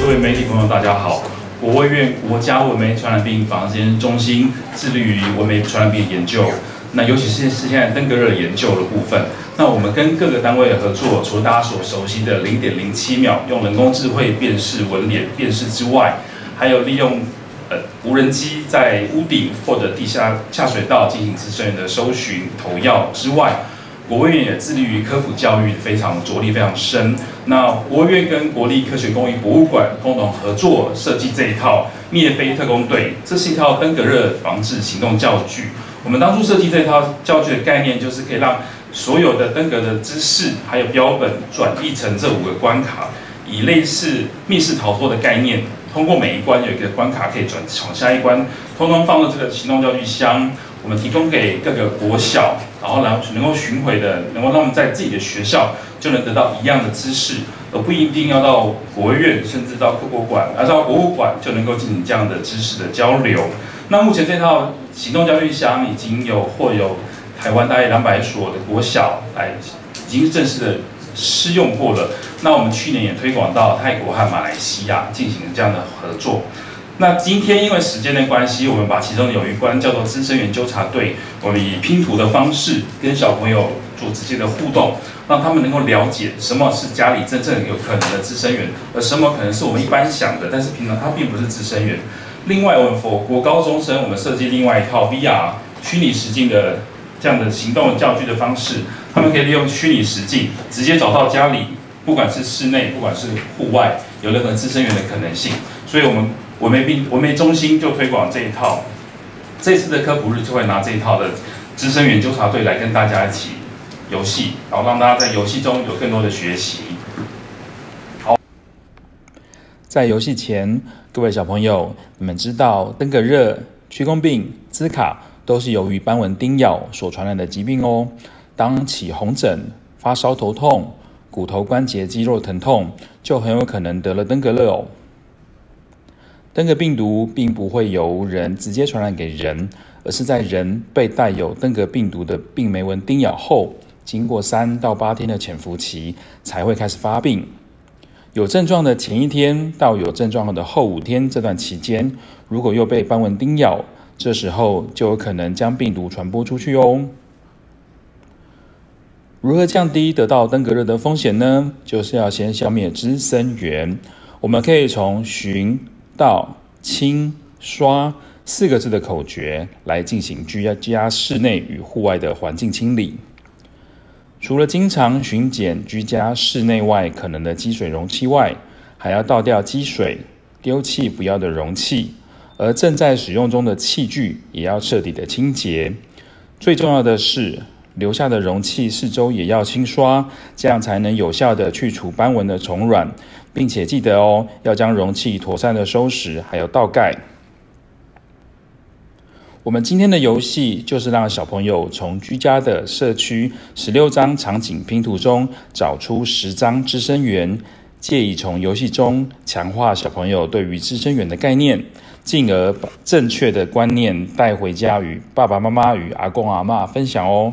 各位媒体朋友，大家好。国卫院国家文媒传染病防治中心致力于文媒传染病研究，那尤其是是现在登革热研究的部分。那我们跟各个单位的合作，除了大家所熟悉的零点零七秒用人工智慧辨识文脸辨识之外，还有利用呃无人机在屋顶或者地下下水道进行资生源的搜寻投药之外。国卫院也致力于科普教育，非常着力非常深。那国卫院跟国立科学工艺博物馆共同合作设计这一套灭飞特工队，这是一套登革热防治行动教具。我们当初设计这套教具的概念，就是可以让所有的登革的知识还有标本转译成这五个关卡，以类似密室逃脱的概念，通过每一关有一个关卡可以转闯下一关，通通放到这个行动教具箱。我们提供给各个国小，然后来能够巡回的，能够让他们在自己的学校就能得到一样的知识，而不一定要到国院，甚至到科博馆，而到博物馆就能够进行这样的知识的交流。那目前这套行动教育箱已经有或有台湾大概两百所的国小来已经正式的试用过了。那我们去年也推广到泰国和马来西亚进行了这样的合作。那今天因为时间的关系，我们把其中有一关叫做资深员纠察队，我们以拼图的方式跟小朋友做直接的互动，让他们能够了解什么是家里真正有可能的资深员，而什么可能是我们一般想的，但是平常它并不是资深员。另外，我们佛国高中生，我们设计另外一套 VR 虚拟实境的这样的行动教具的方式，他们可以利用虚拟实境直接找到家里，不管是室内，不管是户外，有任何资生源的可能性。所以，我们。文媒病文媒中心就推广这一套，这次的科普日就会拿这一套的资深员纠察队来跟大家一起游戏，然后让大家在游戏中有更多的学习。好，在游戏前，各位小朋友，你们知道登革热、曲弓病、兹卡都是由于斑纹叮咬所传染的疾病哦。当起红疹、发烧、头痛、骨头关节肌肉疼痛，就很有可能得了登革热哦。登革病毒并不会由人直接传染给人，而是在人被带有登革病毒的病媒蚊叮咬后，经过三到八天的潜伏期，才会开始发病。有症状的前一天到有症状的后五天这段期间，如果又被斑蚊叮咬，这时候就有可能将病毒传播出去哦。如何降低得到登革热的风险呢？就是要先消灭滋生源。我们可以从寻。到清刷四个字的口诀来进行居家室内与户外的环境清理。除了经常巡检居家室内外可能的积水容器外，还要倒掉积水、丢弃不要的容器，而正在使用中的器具也要彻底的清洁。最重要的是，留下的容器四周也要清刷，这样才能有效的去除斑纹的虫卵。并且记得哦，要将容器妥善的收拾，还有倒盖。我们今天的游戏就是让小朋友从居家的社区十六张场景拼图中找出十张资生源，借以从游戏中强化小朋友对于资生源的概念，进而把正确的观念带回家与爸爸妈妈与阿公阿妈分享哦。